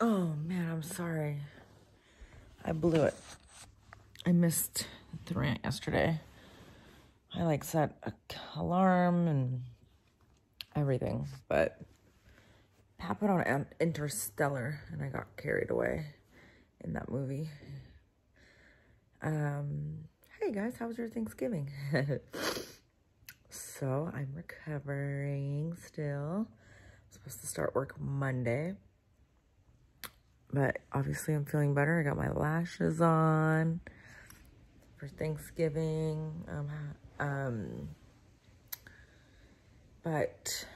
Oh man, I'm sorry. I blew it. I missed the rant yesterday. I like set a alarm and everything, but happened on Interstellar and I got carried away in that movie. Um, hey guys, how was your Thanksgiving? so I'm recovering still. I'm supposed to start work Monday. But obviously I'm feeling better. I got my lashes on for Thanksgiving. Um, um, but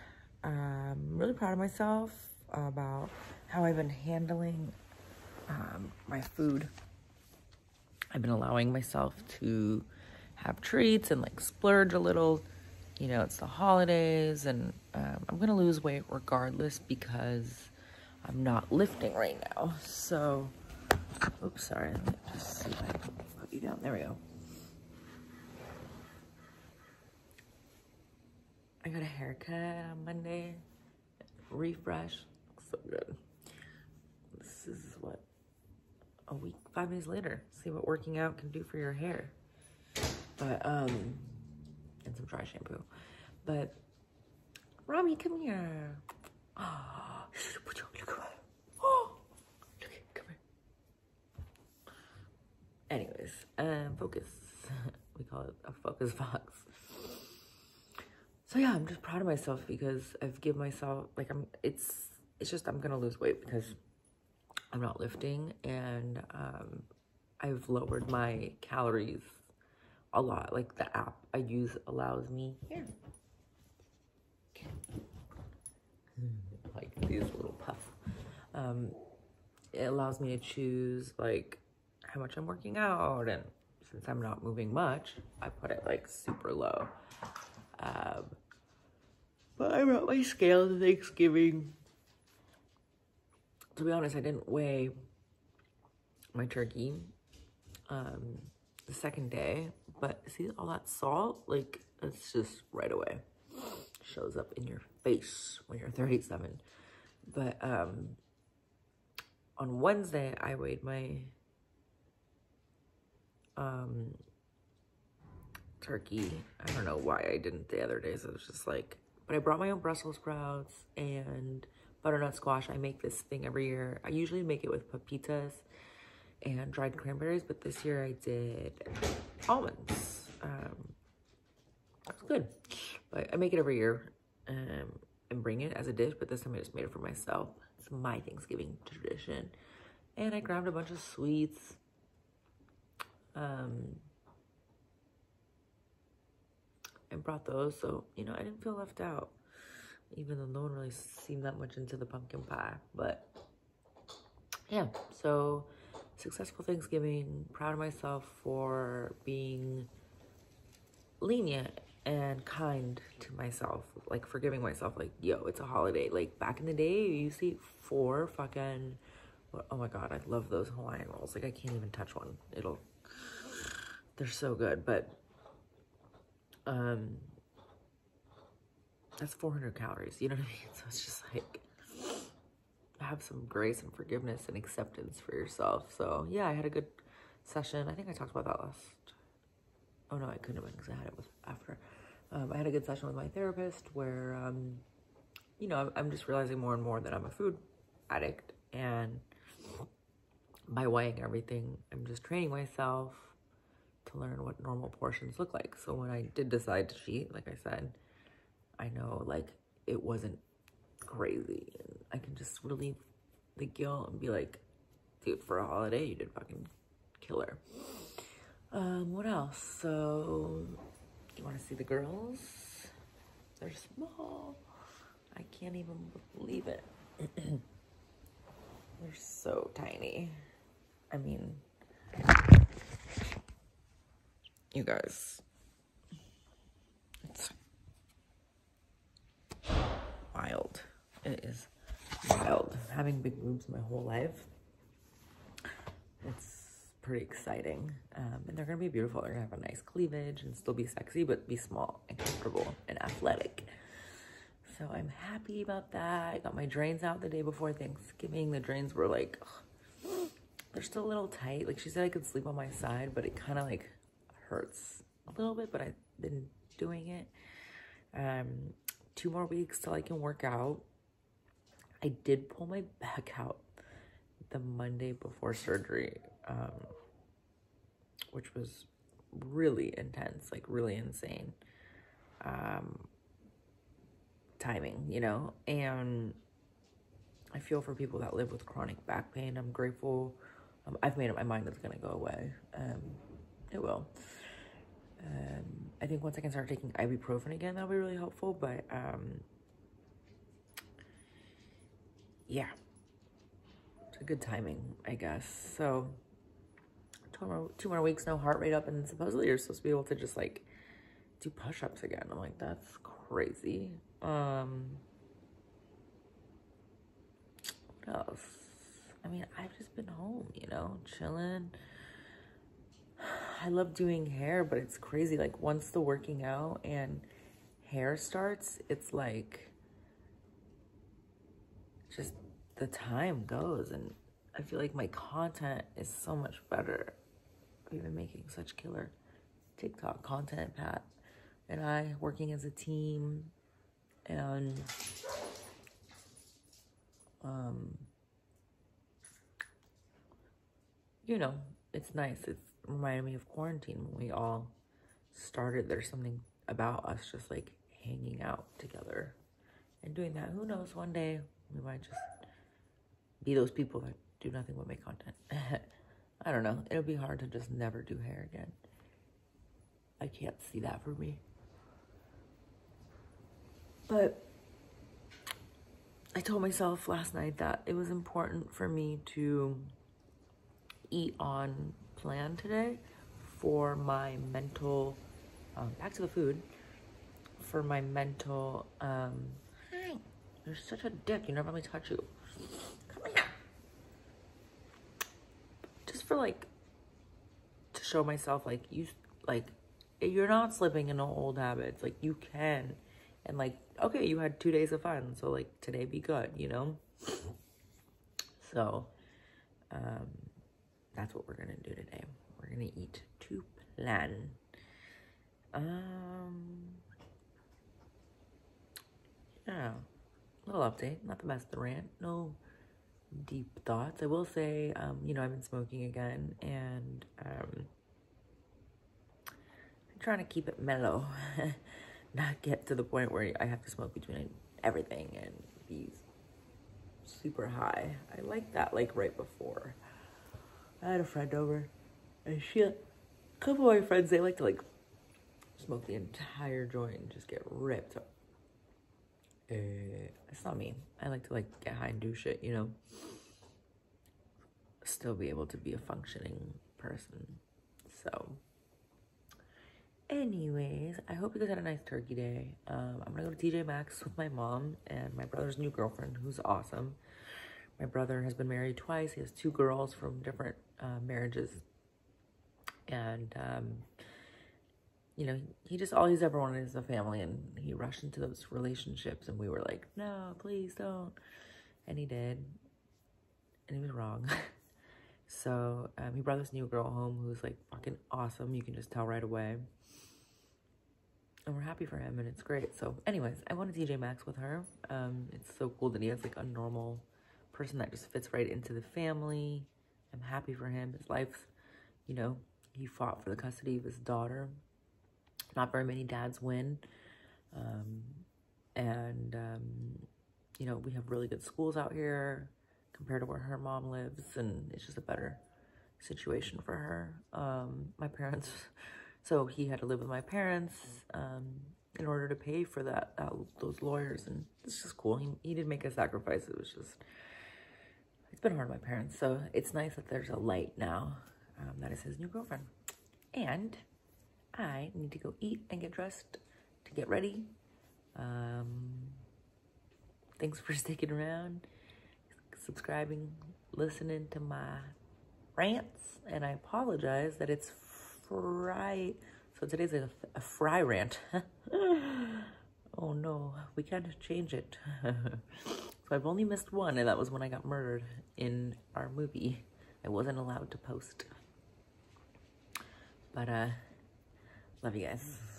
I'm really proud of myself about how I've been handling um, my food. I've been allowing myself to have treats and like splurge a little. You know, it's the holidays and um, I'm going to lose weight regardless because I'm not lifting right now. So, oops, sorry. Let me just see if I can put you down. There we go. I got a haircut on Monday. Refresh. Looks so good. This is what a week, five days later. See what working out can do for your hair. But um and some dry shampoo. But Rami, come here. Oh, look, come here. Anyways, um, focus. we call it a focus box. So yeah, I'm just proud of myself because I've given myself like I'm. It's it's just I'm gonna lose weight because I'm not lifting and um, I've lowered my calories a lot. Like the app I use allows me here. Like these little puffs. Um, it allows me to choose like how much I'm working out and since I'm not moving much, I put it like super low. Um, but I brought my scale to Thanksgiving. To be honest, I didn't weigh my turkey um, the second day, but see all that salt? Like, it's just right away. Shows up in your face when you're 37. But um, on Wednesday, I weighed my um, turkey. I don't know why I didn't the other days. It was just like, but I brought my own Brussels sprouts and butternut squash. I make this thing every year. I usually make it with pepitas and dried cranberries, but this year I did almonds. Um, it's good, but I make it every year um, and bring it as a dish, but this time I just made it for myself. It's my Thanksgiving tradition. And I grabbed a bunch of sweets. Um, and brought those. So, you know, I didn't feel left out, even though no one really seemed that much into the pumpkin pie. But yeah, so successful Thanksgiving. Proud of myself for being lenient and kind to myself, like forgiving myself. Like, yo, it's a holiday. Like back in the day, you see four fucking. Oh my god, I love those Hawaiian rolls. Like I can't even touch one. It'll. They're so good, but um, that's 400 calories. You know what I mean? So it's just like have some grace and forgiveness and acceptance for yourself. So yeah, I had a good session. I think I talked about that last. Oh no, I couldn't have been because I had it with after. Um, I had a good session with my therapist where, um, you know, I'm just realizing more and more that I'm a food addict, and by weighing everything, I'm just training myself to learn what normal portions look like. So when I did decide to cheat, like I said, I know like it wasn't crazy. I can just relieve the guilt and be like, dude, for a holiday, you did fucking killer. Um, what else? So, you want to see the girls? They're small. I can't even believe it. They're so tiny. I mean, you guys. It's wild. It is wild. Having big boobs my whole life. It's pretty exciting. Um, and they're going to be beautiful. They're to have a nice cleavage and still be sexy, but be small and comfortable and athletic. so I'm happy about that. I got my drains out the day before Thanksgiving. The drains were like, ugh, they're still a little tight. Like she said I could sleep on my side, but it kind of like hurts a little bit, but I've been doing it. Um, two more weeks till I can work out. I did pull my back out the Monday before surgery, um, which was really intense, like really insane. Um, timing, you know, and I feel for people that live with chronic back pain. I'm grateful. Um, I've made up my mind it's going to go away. Um, it will. Um, I think once I can start taking ibuprofen again, that'll be really helpful. But um, yeah, it's a good timing, I guess. So two more, two more weeks, no heart rate up, and supposedly you're supposed to be able to just like do push-ups again. I'm like, that's crazy. Um, what else? I mean, I've just been home, you know, chilling. I love doing hair, but it's crazy. Like once the working out and hair starts, it's like just the time goes and I feel like my content is so much better. We've been making such killer TikTok content, Pat and I working as a team and um you know, it's nice. It's reminded me of quarantine when we all started. There's something about us just like hanging out together and doing that. Who knows, one day we might just be those people that do nothing but make content. I don't know. It'll be hard to just never do hair again. I can't see that for me. But I told myself last night that it was important for me to eat on plan today for my mental, um, back to the food, for my mental, um, you're such a dick, you never let me touch you. Come here. Just for like, to show myself like, you, like, you're not slipping into old habits, like you can, and like, okay, you had two days of fun, so like today be good, you know? So, um, that's what we're gonna do today. We're gonna eat to plan. Um, yeah, little update. Not the best the rant. No deep thoughts. I will say, um, you know, I've been smoking again, and um, I'm trying to keep it mellow, not get to the point where I have to smoke between everything and be super high. I like that, like right before. I had a friend over, and she, a couple of my friends, they like to like smoke the entire joint and just get ripped. Uh, it's not me. I like to like get high and do shit, you know. Still be able to be a functioning person. So, anyways, I hope you guys had a nice turkey day. Um, I'm gonna go to TJ Maxx with my mom and my brother's new girlfriend, who's awesome. My brother has been married twice. He has two girls from different uh, marriages. And, um, you know, he just, all he's ever wanted is a family. And he rushed into those relationships. And we were like, no, please don't. And he did. And he was wrong. so um, he brought this new girl home who's like fucking awesome. You can just tell right away. And we're happy for him and it's great. So anyways, I went to TJ Maxx with her. Um, it's so cool that he has like a normal person that just fits right into the family. I'm happy for him. His life, you know, he fought for the custody of his daughter. Not very many dads win. Um, and, um, you know, we have really good schools out here compared to where her mom lives. And it's just a better situation for her. Um, my parents, so he had to live with my parents um, in order to pay for that, uh, those lawyers. And it's just cool. He, he did make a sacrifice. It was just it's been hard on my parents, so it's nice that there's a light now. Um, that is his new girlfriend. And I need to go eat and get dressed to get ready. Um, thanks for sticking around, subscribing, listening to my rants. And I apologize that it's fry. So today's a, a fry rant. Oh no, we can't change it. so I've only missed one, and that was when I got murdered in our movie. I wasn't allowed to post. But, uh, love you guys.